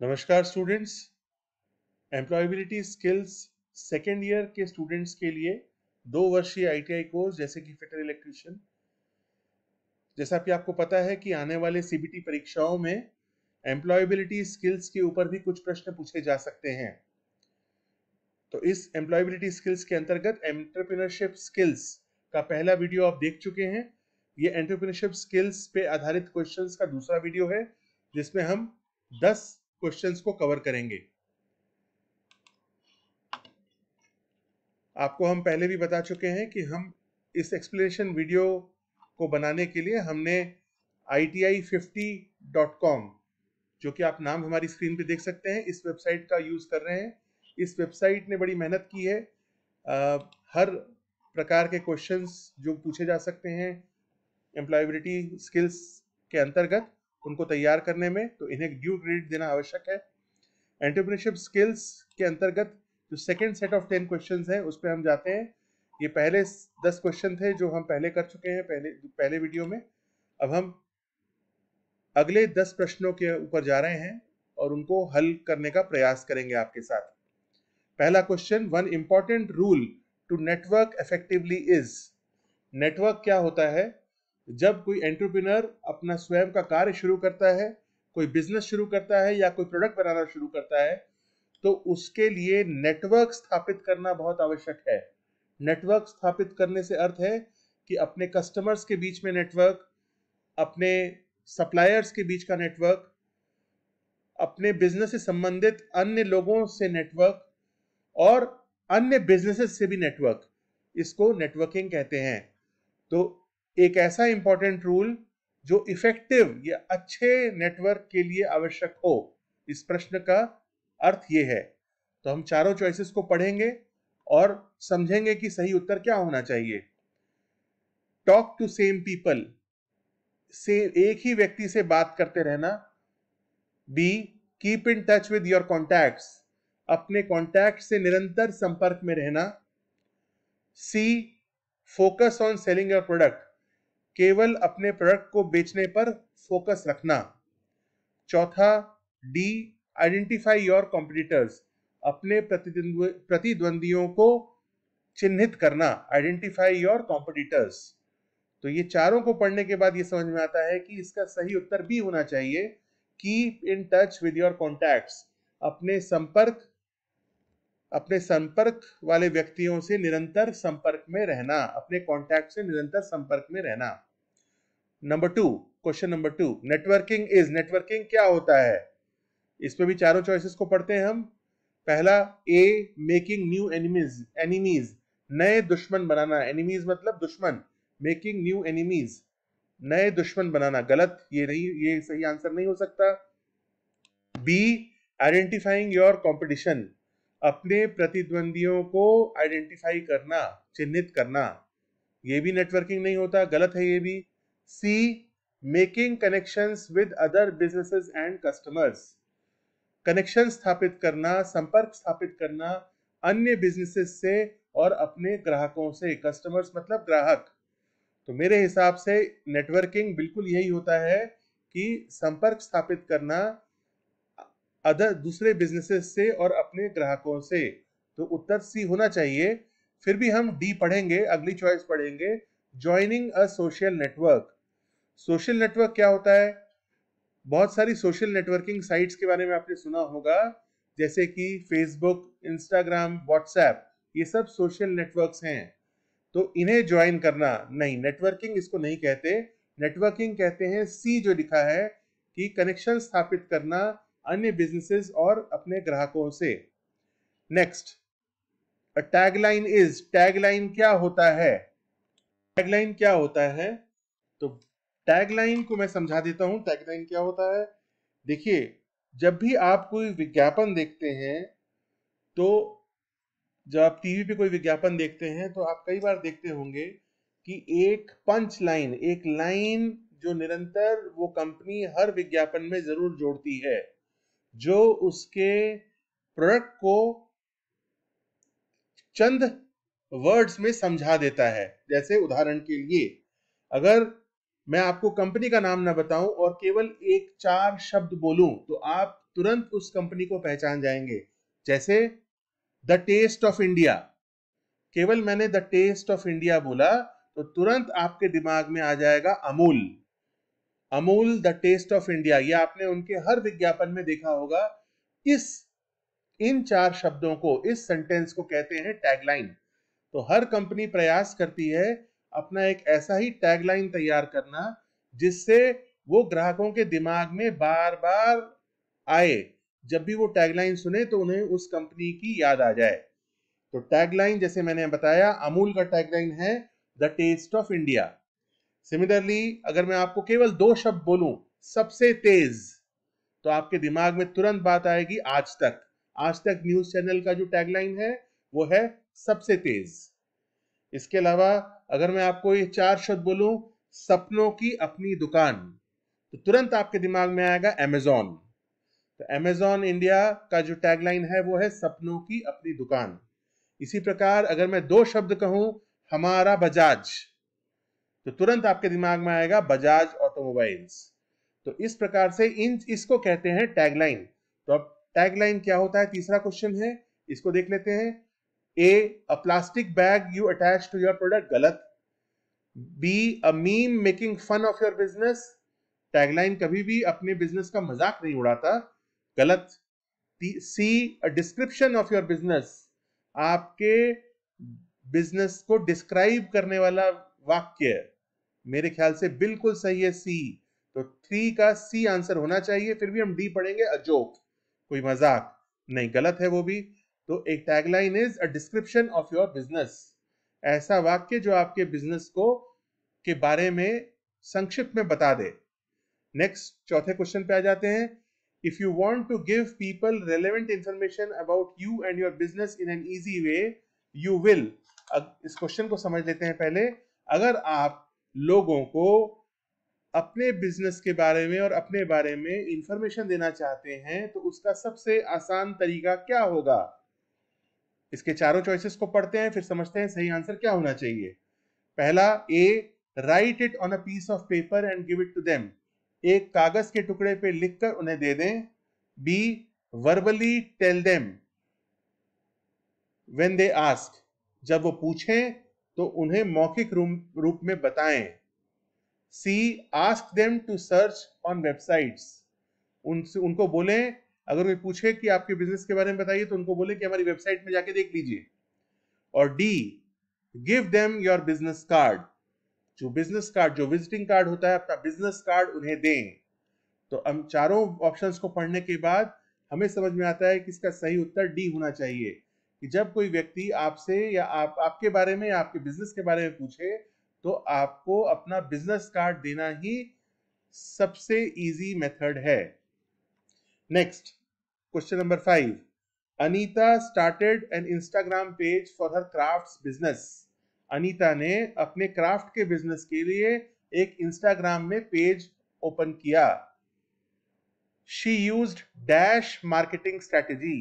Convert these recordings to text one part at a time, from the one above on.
नमस्कार students employability skills second year के students के लिए दो वर्षीय आईटीआई कोर्स जैसे कि फिटर इलेक्ट्रिशियन जैसा कि आपको पता है कि आने वाले सीबीटी परीक्षाओं में एम्प्लॉयबिलिटी स्किल्स के ऊपर भी कुछ प्रश्न पूछे जा सकते हैं. तो इस एम्प्लॉयबिलिटी स्किल्स के अंतर्गत एंटरप्रेन्योरशिप स्किल्स का पहला वीडियो आप देख चुके हैं. ये एंटरप्रेन्योरशिप स्किल्स पे आधारित क्वेश्चंस का दूसरा वीडियो है, जिसमें हम 10 क्वेश्चंस को कवर करेंगे। आपको हम पहले भी बता चुके हैं कि हम इस एक्सप्लेनेशन वीडियो को बनाने के लिए हमने iti50.com जो कि आप नाम हमारी स्क्रीन पे देख सकते हैं इस वेबसाइट का यूज़ कर रहे हैं। इस वेबसाइट ने बड़ी मेहनत की है। आ, हर प्रकार के क्वेश्चंस जो पूछे जा सकते हैं एम्प्लॉयबिलिटी स्किल्स के अंतर्गत उनको तैयार करने में तो इन्हें ड्यू क्रेडिट देना आवश्यक है। एंटरप्रेन्योरशिप स्किल्स के अंतर्गत जो second set of ten question है, उस पर हम जाते हैं। ये पहले दस क्वेश्चन थे जो हम पहले कर चुके हैं, पहले पहले वीडियो में। अब हम अगले दस प्रश्नों के ऊपर जा रहे हैं और उनको हल करने का प्रयास करेंगे आपके साथ। पहला question one important rule to network effectively is network क्या होता है? जब कोई एंटरप्रेन्योर अपना स्वयं का कार्य शुरू करता है, कोई बिज़नेस शुरू करता है या कोई प्रोडक्ट बनाना शुरू करता है तो उसके लिए नेटवर्क स्थापित करना बहुत आवश्यक है। नेटवर्क स्थापित करने से अर्थ है कि अपने कस्टमर्स के बीच में नेटवर्क, अपने सप्लायर्स के बीच का नेटवर्क, अपने बिज़नेस से संबंधित अन्य लोगों से नेटवर्क और अन्य बिजनेसेस से भी नेटवर्क, इसको नेटवर्किंग कहते हैं। तो एक ऐसा इंपॉर्टेंट रूल जो इफ़ेक्टिव या अच्छे नेटवर्क के लिए आवश्यक हो। इस प्रश्न का अर्थ ये है। तो हम चारों चॉइसेस को पढ़ेंगे और समझेंगे कि सही उत्तर क्या होना चाहिए। टॉक टू सेम पीपल से एक ही व्यक्ति से बात करते रहना। B keep in touch with your contacts अपने कॉन्टैक्ट से निरंतर संपर्क में रहना। C focus on selling your product केवल अपने प्रोडक्ट को बेचने पर फोकस रखना। चौथा डी आइडेंटिफाई योर कॉम्पिटिटर्स अपने प्रतिद्वंदियों को चिन्हित करना आइडेंटिफाई योर कॉम्पिटिटर्स तो ये चारों को पढ़ने के बाद ये समझ में आता है कि इसका सही उत्तर भी होना चाहिए keep in touch with your contacts अपने संपर्क अपने संपर्क वाले व्यक्तियों से निरंतर संपर्क में रहना, अपने कॉन्टैक्ट से निरंतर संपर्क में रहना। Number two question number two networking is networking क्या होता है? इस पे भी चारों चॉइसेस को पढ़ते हैं हम। पहला A making new enemies enemies नए दुश्मन बनाना। एनिमीज मतलब दुश्मन मेकिंग न्यू एनिमीज नए दुश्मन बनाना। गलत, ये नहीं, ये सही आंसर नहीं हो सकता। बी आइडेंटिफाइंग योर कॉम्पिटिशन अपने प्रतिद्वंदियों को आइडेंटिफाई करना, चिन्हित करना, ये भी नेटवर्किंग नहीं होता, गलत है ये भी। C making connections with other businesses and customers connection स्थापित करना, संपर्क स्थापित करना, अन्य बिजनेसेस से और अपने ग्राहकों से कस्टमर्स मतलब ग्राहक। तो मेरे हिसाब से नेटवर्किंग बिल्कुल यही होता है कि संपर्क स्थापित करना अदर दूसरे बिजनेसेस से और अपने ग्राहकों से। तो उत्तर सी होना चाहिए। फिर भी हम डी पढ़ेंगे, अगली चॉइस पढ़ेंगे। Joining a social network social network क्या होता है? बहुत सारी सोशल नेटवर्किंग साइट्स के बारे में आपने सुना होगा, जैसे कि फेसबुक इंस्टाग्राम व्हाट्सएप ये सब सोशल नेटवर्क्स हैं। तो इन्हें ज्वाइन करना, नहीं नेटवर्किंग इसको नहीं कहते। नेटवर्किंग कहते हैं सी जो लिखा है कि कनेक्शन स्थापित करना अन्य बिजनेसेस और अपने ग्राहकों से। नेक्स्ट टैगलाइन इज़ टैगलाइन क्या होता है? टैगलाइन क्या होता है? तो टैगलाइन को मैं समझा देता हूँ टैगलाइन क्या होता है? देखिए, जब भी आप कोई विज्ञापन देखते हैं तो जब आप टीवी पे कोई विज्ञापन देखते हैं तो आप कई बार देखते होंगे कि एक पंच लाइन एक लाइन जो निरंतर वो कंपनी हर विज्ञापन में ज़रूर जोड़ती है। जो उसके प्रोडक्ट को चंद वर्ड्स में समझा देता है। जैसे उदाहरण के लिए, अगर मैं आपको कंपनी का नाम ना बताऊँ और केवल एक चार शब्द बोलूँ तो आप तुरंत उस कंपनी को पहचान जाएँगे। जैसे, द टेस्ट ऑफ़ इंडिया। केवल मैंने द टेस्ट ऑफ़ इंडिया बोला तो तुरंत आपके दिमाग में आ जाएगा Amul. Amul the taste of India, ये आपने उनके हर विज्ञापन में देखा होगा। इस, इन चार शब्दों को, इस सेंटेंस को कहते हैं टैगलाइन तो हर कंपनी प्रयास करती है अपना एक ऐसा ही टैगलाइन तैयार करना, जिससे वो ग्राहकों के दिमाग में बार बार आए। जब भी वो टैगलाइन सुने तो उन्हें उस कंपनी की याद आ जाए। तो टैगलाइन जैसे मैंने बताया, अमूल का टैगलाइन है the taste of India. Similarly अगर मैं आपको केवल दो शब्द बोलूँ, सबसे तेज तो आपके दिमाग में तुरंत बात आएगी आज तक। आज तक न्यूज़ चैनल का जो टैगलाइन है, वो है सबसे तेज। इसके अलावा, अगर मैं आपको ये चार शब्द बोलूँ, सपनों की अपनी दुकान तो तुरंत आपके दिमाग में आएगा अमेजोन तो अमेजोन इंडिया का जो टैगलाइन है, वो है सपनों की अपनी दुकान। इसी प्रकार, अगर मैं दो शब्द कहूँ, हमारा बजाज। तो तुरंत आपके दिमाग में आएगा बजाज ऑटोमोबाइल्स। तो इस प्रकार से इन, इसको कहते हैं टैगलाइन। तो अब टैगलाइन क्या होता है? तीसरा क्वेश्चन है, इसको देख लेते हैं। A, a plastic bag you attach to your product, गलत। B, a meme making fun of your business. Tagline कभी भी अपने बिज़नेस का मज़ाक नहीं उड़ाता, गलत। C, a description of your business. आपके बिज़नेस को डिस्क्राइब करने वाला वाक्य। मेरे ख्याल से बिल्कुल सही है सी तो थ्री का सी आंसर होना चाहिए, फिर भी हम डी पढ़ेंगे अजोक कोई मज़ाक नहीं, गलत है वो भी। तो एक tagline is a description of your business ऐसा वाक्य जो आपके बिज़नेस को, के बारे में संक्षिप्त में बता दे। नेक्स्ट चौथे क्वेश्चन पे आ जाते हैं। If you want to give people relevant information about you and your business in an easy way you will इस क्वेश्चन को समझ लेते हैं पहले। अगर आप लोगों को अपने बिज़नेस के बारे में और अपने बारे में इंफॉर्मेशन देना चाहते हैं तो उसका सबसे आसान तरीका क्या होगा? इसके चारों चॉइसेस को पढ़ते हैं, फिर समझते हैं सही आंसर क्या होना चाहिए। पहला A write it on a piece of paper and give it to them एक कागज़ के टुकड़े पे लिखकर उन्हें दे दें। B verbally tell them when they ask जब वो पूछें तो उन्हें मौखिक रूप में बताएँ। C ask them to search on websites उनसे, उनको बोलें, अगर कोई पूछे कि आपके बिज़नेस के बारे में बताइए तो उनको बोले कि हमारी वेबसाइट में जाके देख लीजिए। और D give them your business card जो बिज़नेस कार्ड जो विजिटिंग कार्ड होता है, अपना बिज़नेस कार्ड उन्हें दें। तो हम चारों ऑप्शंस को पढ़ने के बाद हमें समझ में आता है कि इसका सही उत्तर डी होना चाहिए। कि जब कोई व्यक्ति आपसे या आप, आपके बारे में या आपके बिज़नेस के बारे में पूछे तो आपको अपना बिज़नेस कार्ड देना ही सबसे इजी मेथड है। Next question number five Anita started an Instagram page for her crafts business Anita ने अपने क्राफ्ट के बिज़नेस के लिए एक इंस्टाग्राम में पेज ओपन किया। She use dash marketing strategy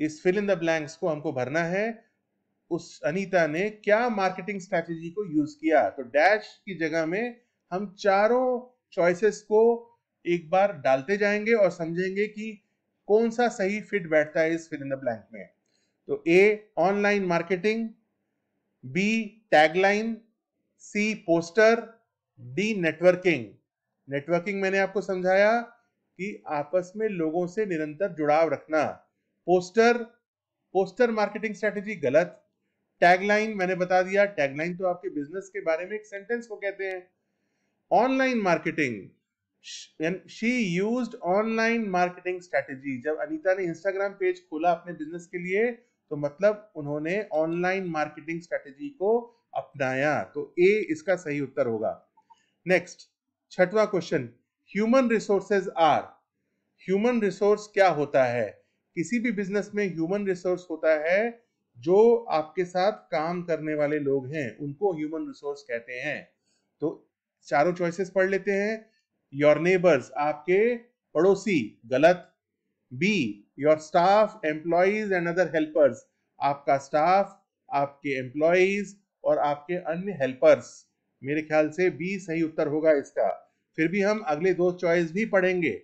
इस फिल इन द ब्लैंक्स को हमको भरना है। उस अनीता ने क्या मार्केटिंग स्ट्रेटेजी को यूज़ किया? तो डैश की जगह में हम चारों चॉइसेस को एक बार डालते जाएँगे और समझेंगे कि कौन सा सही फिट बैठता है इस फिल इन द ब्लैंक में। तो A online marketing B tagline C poster D networking networking मैंने आपको समझाया कि आपस में लोगों से निरंतर जुड़ाव रखना। पोस्टर पोस्टर मार्केटिंग स्ट्रेटेजी गलत। टैगलाइन, मैंने बता दिया, टैगलाइन तो आपके बिज़नेस के बारे में एक सेंटेंस को कहते हैं। Online marketing, she use online marketing strategy जब अनीता ने इंस्टाग्राम पेज खोला अपने बिज़नेस के लिए तो मतलब उन्होंने ऑनलाइन मार्केटिंग स्ट्रेटेजी को अपनाया। तो ए इसका सही उत्तर होगा। नेक्स्ट छठवा question human resources are human resource क्या होता है? किसी भी बिज़नेस में ह्यूमन रिसोर्स होता है जो आपके साथ काम करने वाले लोग हैं, उनको ह्यूमन रिसोर्स कहते हैं। तो चारों चॉइसेस पढ़ लेते हैं। योर नेबर्स आपके पड़ोसी, गलत। Be your staff employees and other helpers आपका स्टाफ आपके एम्प्लॉयज़ और आपके अन्य हेल्पर्स मेरे ख्याल से बी सही उत्तर होगा इसका। फिर भी हम अगले दो चॉइस भी पढ़ेंगे।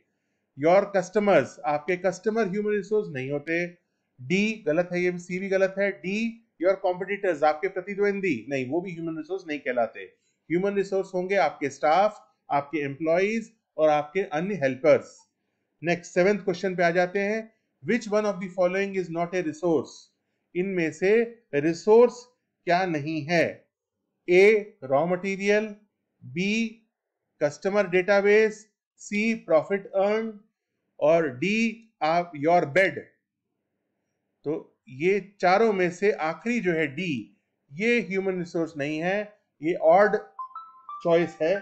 योर कस्टमर्स आपके कस्टमर ह्यूमन रिसोर्स नहीं होते। डी गलत है ये सी भी गलत है। डी योर कॉम्पिटिटर्स आपके प्रतिद्वंदी। नहीं, वो भी ह्यूमन रिसोर्स नहीं कहलाते। ह्यूमन रिसोर्स होंगे आपके स्टाफ आपके एम्प्लॉयज़ और आपके अन्य हेल्पर्स नेक्स्ट सेवेंथ क्वेश्चन पे आ जाते हैं। Which one of the following is not a resource इनमें से रिसोर्स क्या नहीं है? A raw material B customer database C profit earn और डी आप योर बेड तो ये चारों में से आखिरी जो है डी, ये ह्यूमन रिसोर्स नहीं है, ये ऑर्ड चॉइस है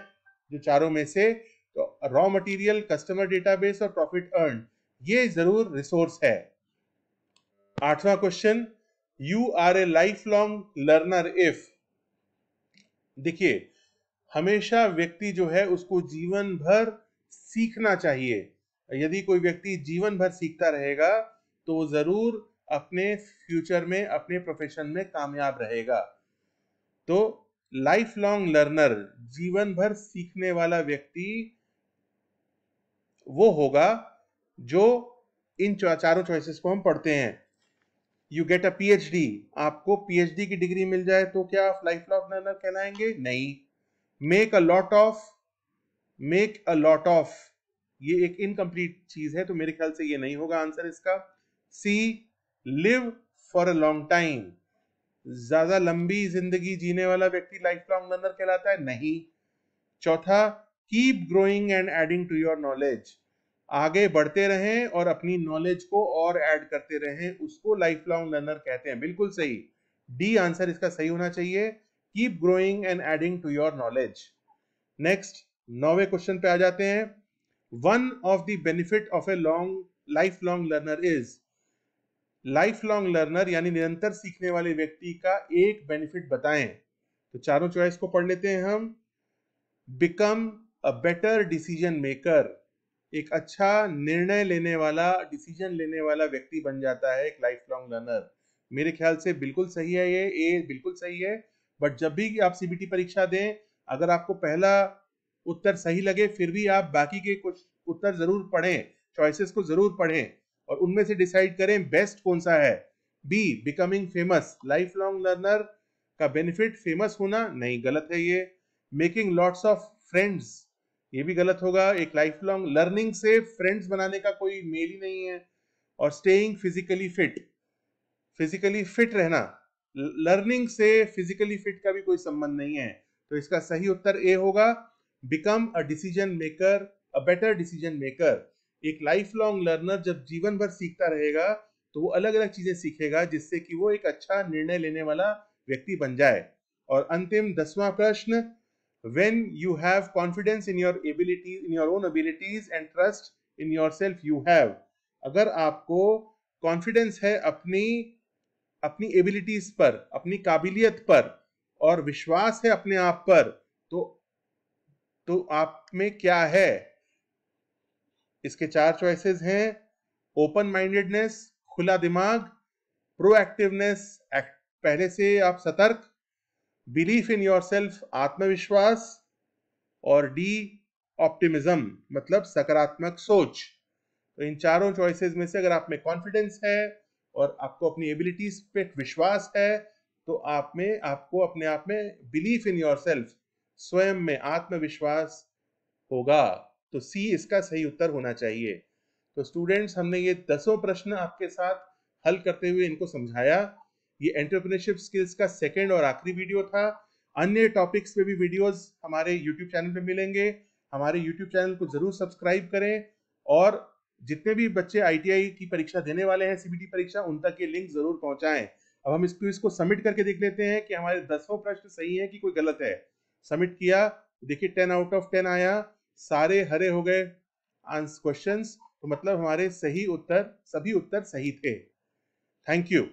जो चारों में से। तो रॉ मटेरियल कस्टमर डेटाबेस और प्रॉफिट अर्न ये ज़रूर रिसोर्स है। आठवां question you are a life long learner if देखिए, हमेशा व्यक्ति जो है उसको जीवन भर सीखना चाहिए। यदि कोई व्यक्ति जीवन भर सीखता रहेगा तो वो ज़रूर अपने फ्यूचर में, अपने प्रोफेशन में कामयाब रहेगा। तो लाइफ लॉन्ग लर्नर जीवन भर सीखने वाला व्यक्ति वो होगा जो इन चारों चॉइसेस को हम पढ़ते हैं। यू गेट अ पीएचडी आपको पीएचडी की डिग्री मिल जाए तो क्या आप लाइफ लॉन्ग लर्नर कहलाएँगे? नहीं। Make a lot of make a lot of ये एक इनकम्प्लीट चीज़ है तो मेरे ख्याल से ये नहीं होगा आंसर इसका। C live for a long time ज़्यादा लंबी ज़िंदगी जीने वाला व्यक्ति लाइफ लॉन्ग लर्नर कहलाता है? नहीं। चौथा keep growing and adding to your knowledge आगे बढ़ते रहें और अपनी नॉलेज को और ऐड करते रहें, उसको लाइफ लॉन्ग लर्नर कहते हैं। बिल्कुल सही। डी आंसर इसका सही होना चाहिए। Keep growing and adding to your knowledge next नौवे क्वेश्चन पे आ जाते हैं। One of the benefit of a long life long learner is life long learner यानी निरंतर सीखने वाले व्यक्ति का एक बेनिफिट बताएँ। तो चारों चॉइस को पढ़ लेते हैं हम। Become a better decision maker एक अच्छा निर्णय लेने वाला डिसीज़न लेने वाला व्यक्ति बन जाता है एक लाइफ लॉन्ग लर्नर मेरे ख्याल से बिल्कुल सही है ये ए बिल्कुल सही है। बट जब भी आप सीबीटी परीक्षा दें, अगर आपको पहला उत्तर सही लगे, फिर भी आप बाकी के कुछ उत्तर ज़रूर पढ़ें चॉइसेस को ज़रूर पढ़ें और उनमें से डिसाइड करें बेस्ट कौन सा है। B becoming famous life long learner का बेनिफिट फ़ेमस होना नहीं गलत है ये। मेकिंग लॉट्स ऑफ़ फ्रेंड्स ये भी गलत होगा। एक लाइफ लॉन्ग लर्निंग से फ्रेंड्स बनाने का कोई मेल ही नहीं है। और staying physically fit physically fit रहना लर्निंग से फिजिकली फिट का भी कोई संबंध नहीं है। तो इसका सही उत्तर ए होगा। Become a decision maker a better decision maker एक लाइफ लॉन्ग लर्नर जब जीवन भर सीखता रहेगा तो वो अलग अलग चीज़ें सीखेगा जिससे कि वो एक अच्छा निर्णय लेने वाला व्यक्ति बन जाए। और अंतिम दसवां प्रश्न when you have confidence in your your in your own abilities and trust in yourself you have अगर आपको कॉन्फिडेंस है अपनी अपनी एबिलिटीज पर, अपनी काबिलियत पर और विश्वास है अपने आप पर तो आप में क्या है? इसके चार चॉइसेस हैं ओपन माइंडेडनेस खुला दिमाग प्रोएक्टिवनेस पहले से आप सतर्क बिलीफ इन योर सेल्फ आत्मविश्वास, और डी ऑप्टिमिज्म मतलब सकारात्मक सोच। तो इन चारों चॉइसेस में से अगर आप में कॉन्फिडेंस है, और आपको अपनी एबिलिटीज पे विश्वास है तो आप में, आपको अपने आप में बिलीफ इन योर सेल्फ स्वयं में आत्मविश्वास होगा तो सी इसका सही उत्तर होना चाहिए। तो स्टूडेंट्स हमने ये दसों प्रश्न आपके साथ हल करते हुए इनको समझाया। ये एंटरप्रेन्योरशिप स्किल्स का सेकेंड और आखिरी वीडियो था। अन्य टॉपिक्स पे भी वीडियोस हमारे यूट्यूब चैनल पे मिलेंगे। हमारे यूट्यूब चैनल को ज़रूर सब्सक्राइब करें और जितने भी बच्चे आईटीआई की परीक्षा देने वाले हैं सीबीटी परीक्षा, उन तक ये लिंक ज़रूर पहुंचाएँ। अब हम इस क्विज को सबमिट करके देख लेते हैं कि हमारे दसों प्रश्न सही है कि कोई गलत है। सबमिट किया, देखिए टेन आउट ऑफ़ टेन आया, सारे हरे हो गए क्वेश्चंस तो मतलब हमारे सही उत्तर, सभी उत्तर सही थे। Thank you